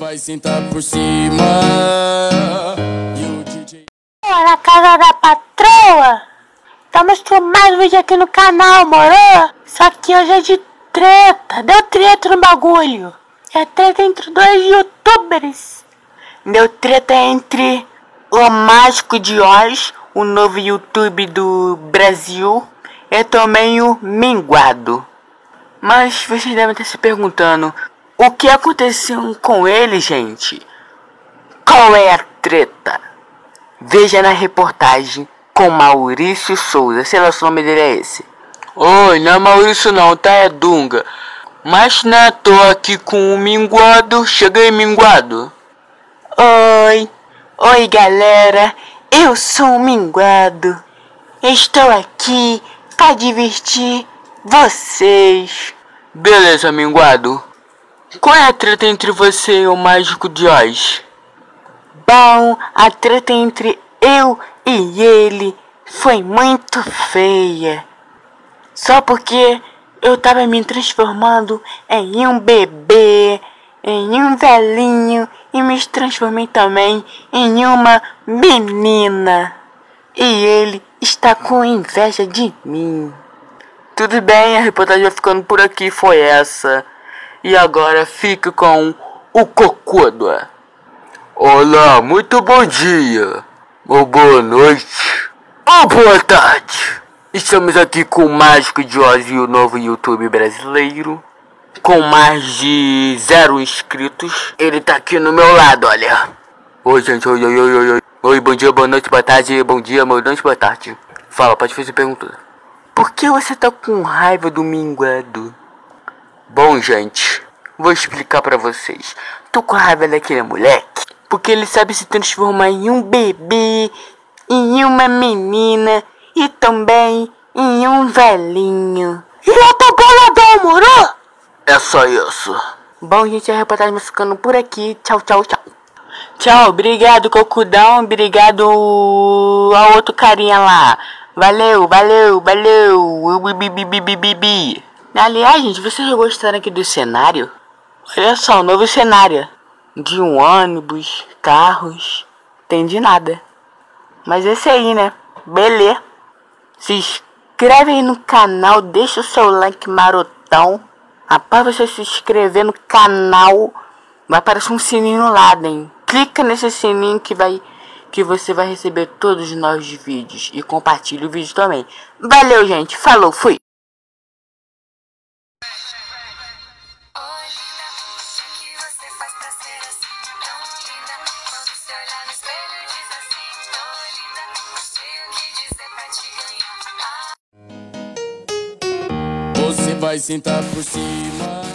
vai sentar por cima. DJ. na casa da patroa. Estamos com mais um vídeo aqui no canal, moro? Só que hoje é de treta. Deu treta no bagulho. É treta entre dois youtubers. Deu treta entre o Mágico de Oz, o novo YouTube do Brasil, e também o Minguado. Mas vocês devem estar se perguntando, o que aconteceu com ele, gente? Qual é a treta? Veja na reportagem com Maurício Souza. Sei lá se o nome dele é esse. Oi, não é Maurício não, tá? É Dunga. Mas né, tô aqui com o Minguado. Cheguei, Minguado. Oi, oi galera, eu sou o Minguado. Estou aqui para divertir vocês. Beleza, Minguado. Qual é a treta entre você e o Mágico de Oz? Bom, a treta entre eu e ele foi muito feia. Só porque eu tava me transformando em um bebê, em um velhinho e me transformei também em uma menina. E ele está com inveja de mim. Tudo bem, a reportagem vai ficando por aqui, foi essa. E agora fica com o Cocudo. Olá, muito bom dia. Ou boa noite. Ou boa tarde. Estamos aqui com o Mágico de Oz e o novo YouTube brasileiro. Com mais de zero inscritos. Ele tá aqui no meu lado, olha. Oi, gente. Oi, oi, oi, oi. Oi, bom dia, boa noite, boa tarde, bom dia, boa noite, boa tarde. Fala, pode fazer pergunta. Por que você tá com raiva do minguado? Bom, gente, vou explicar pra vocês. Tô com raiva daquele moleque porque ele sabe se transformar em um bebê, em uma menina e também em um velhinho. E tô boladão, moro? É só isso. Bom, gente, a reportagem vai ficando por aqui. Tchau, tchau, tchau. Tchau, obrigado, Cocudão. Obrigado ao outro carinha lá. Valeu, valeu, valeu. Aliás, gente, vocês gostaram aqui do cenário? Olha só, o novo cenário. De um ônibus, carros, entendi nada. Mas esse aí, né? Beleza. Se inscreve aí no canal, deixa o seu like marotão. Após você se inscrever no canal, vai aparecer um sininho lá, hein? Clica nesse sininho que vai que você vai receber todos os novos vídeos e compartilhe o vídeo também. Valeu, gente. Falou, fui. Vai sentar por cima.